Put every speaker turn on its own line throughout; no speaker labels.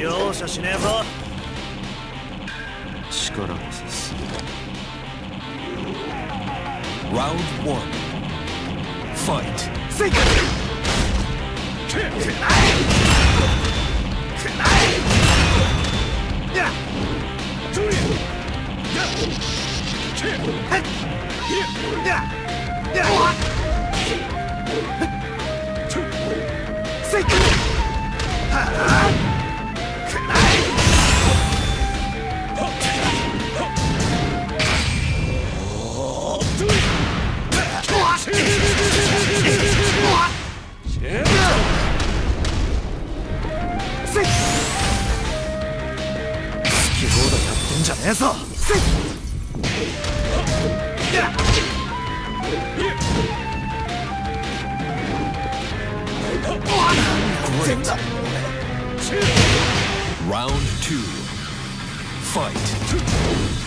容赦しねえぞ
力こそす
Round one. Fight.
せいんじゃねえぞせいや全だ
Round two. Fight.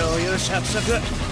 余裕しゃくしゃく